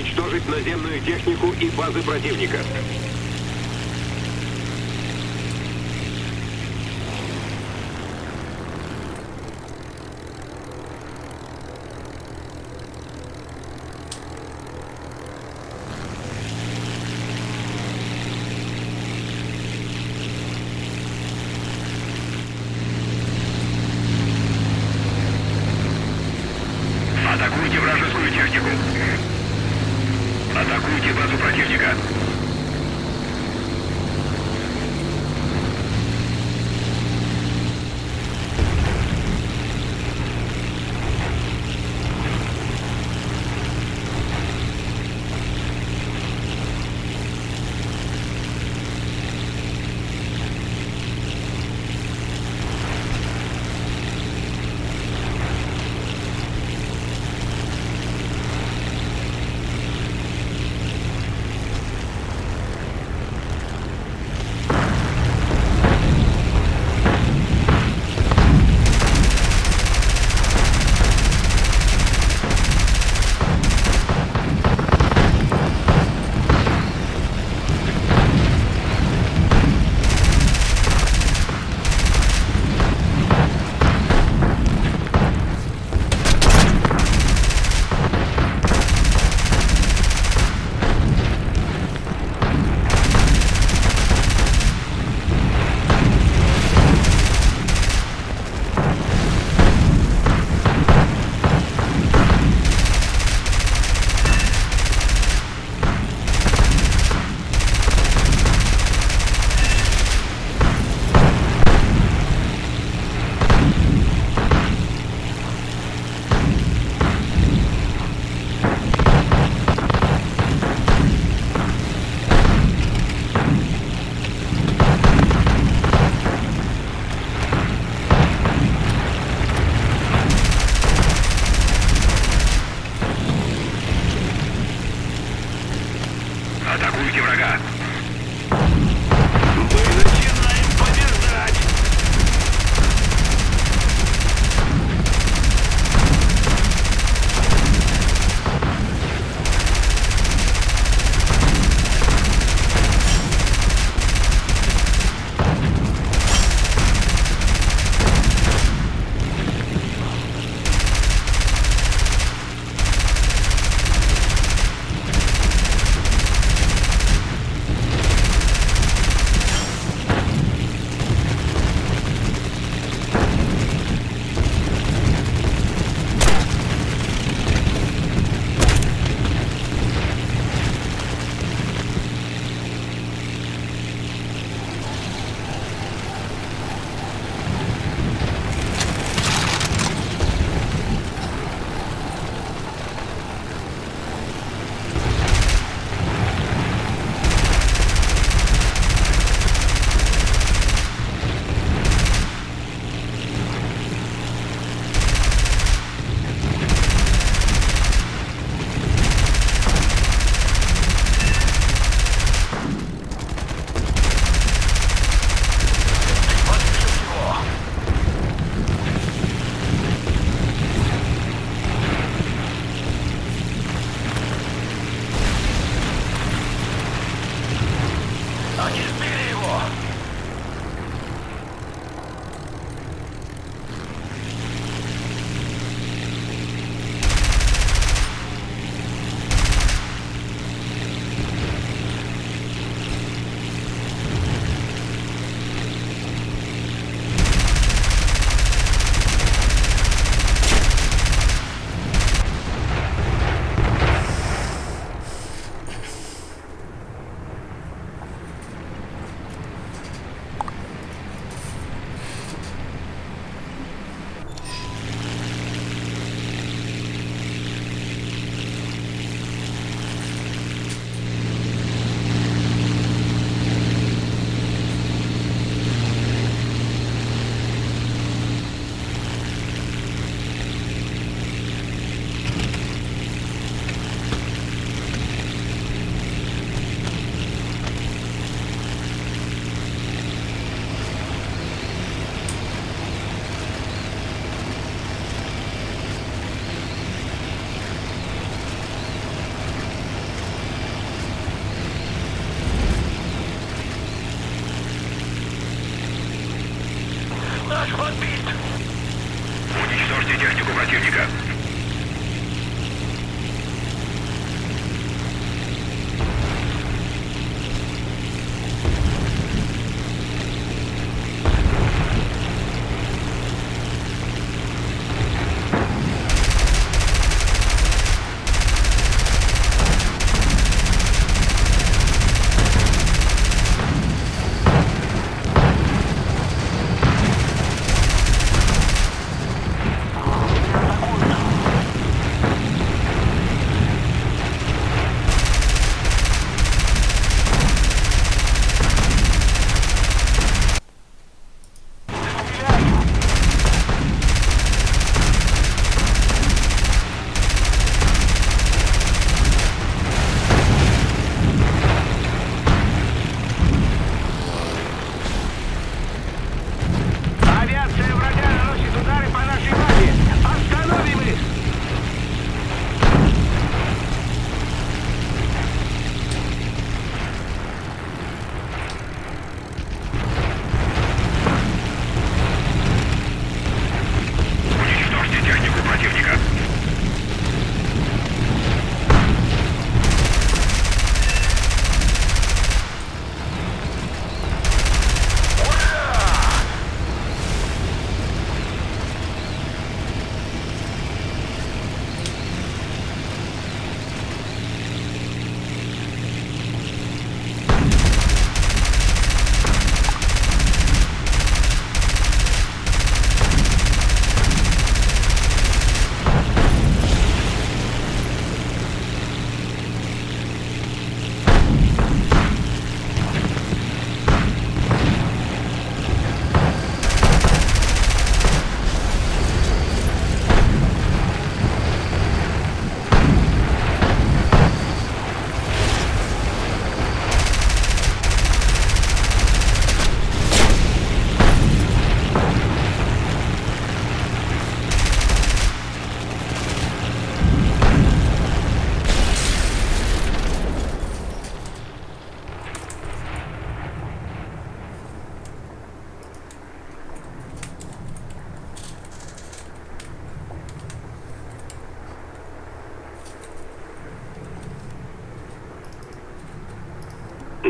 Уничтожить наземную технику и базы противника. Атакуйте вражескую технику. Атакуйте базу противника.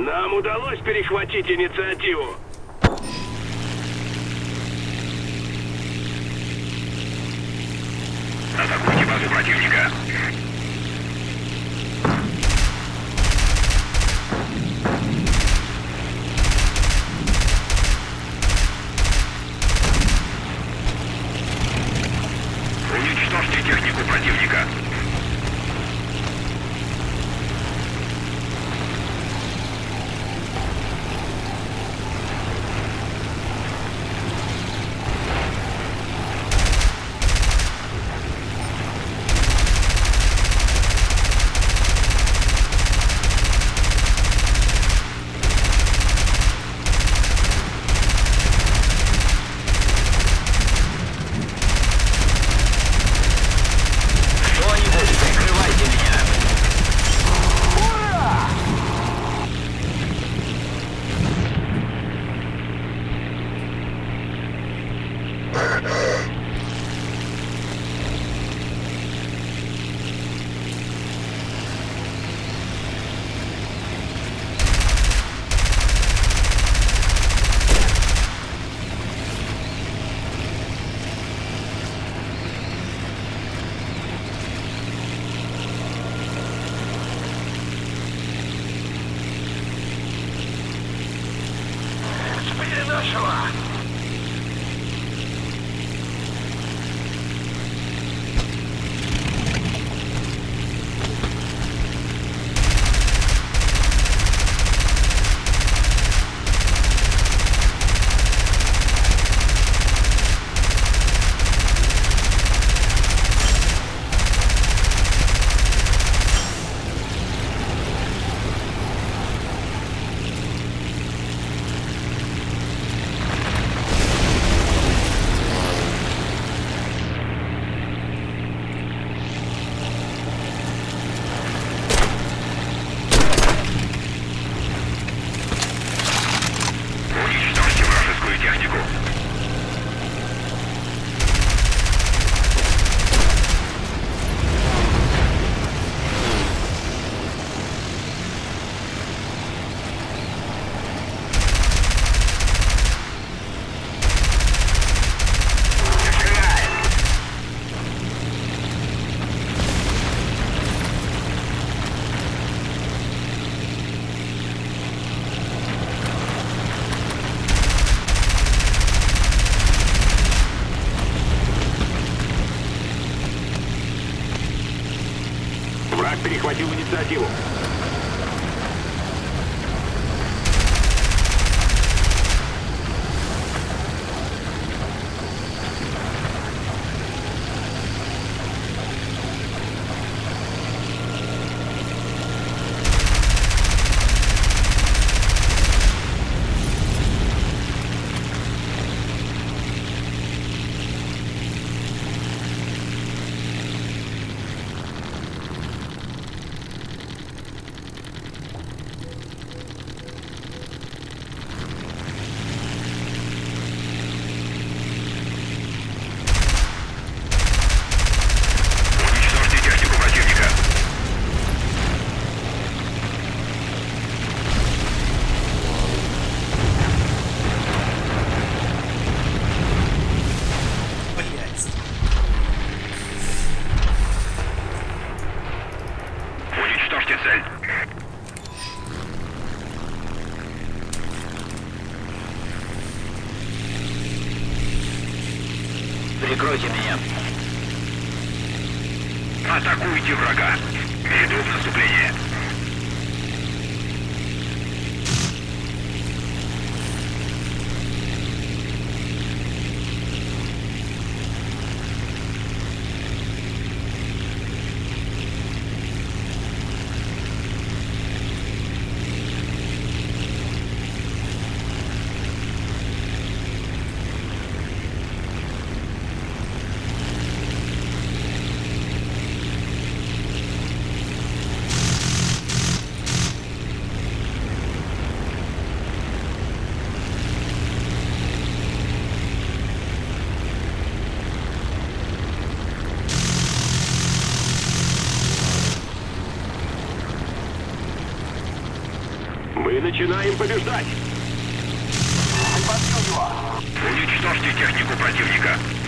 Нам удалось перехватить инициативу. Атакуйте базу противника. Прикройте меня! Атакуйте врага. Иду в наступление. Мы начинаем побеждать. Подбил его. Уничтожьте технику противника.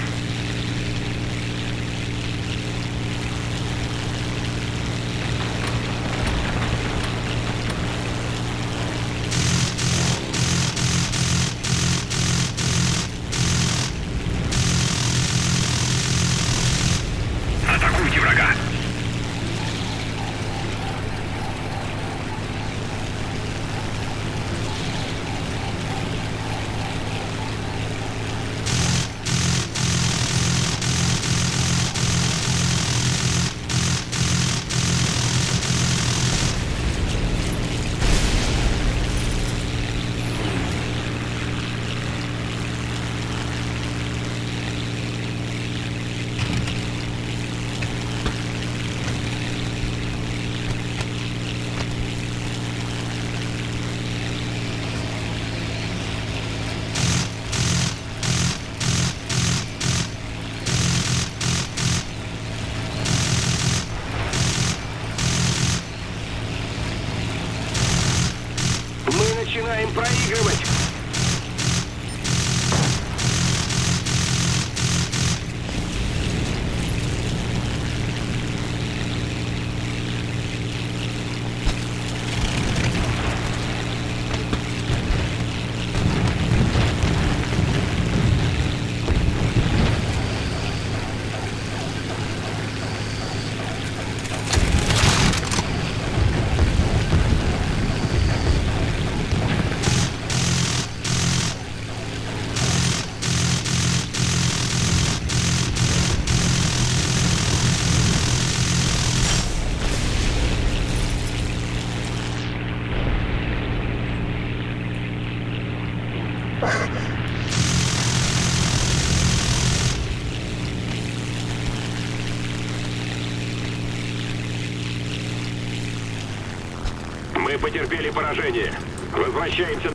Потерпели поражение. Возвращаемся